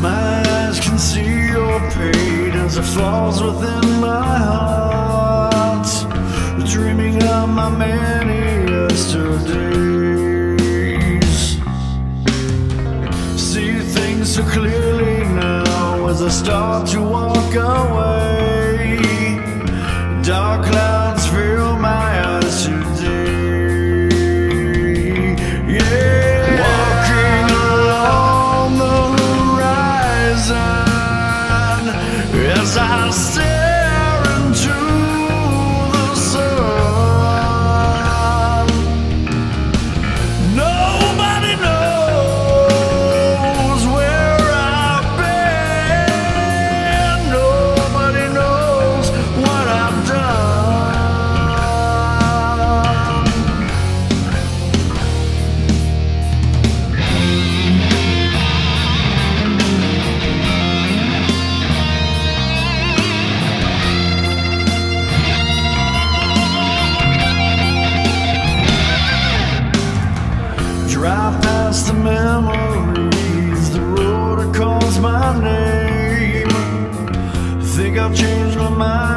My eyes can see your pain as it falls within my heart. Dreaming of my many yesterdays. See things so clearly now as I start to walk away. As Drive past the memories, the road that calls my name. Think I've changed my mind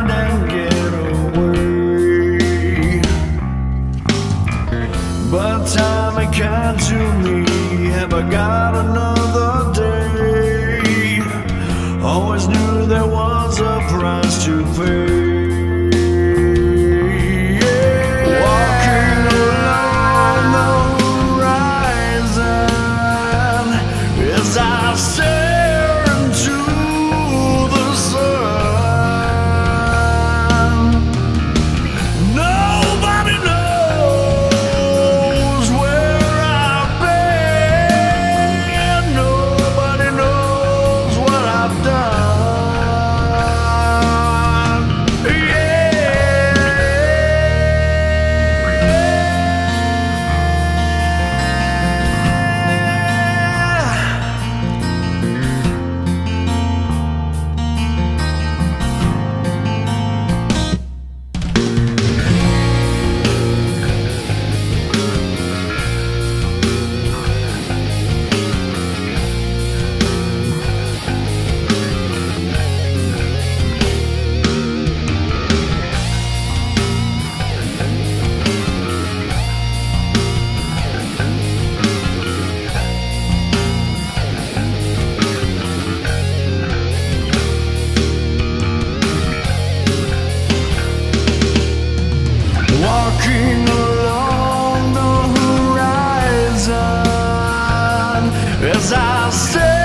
as I stay.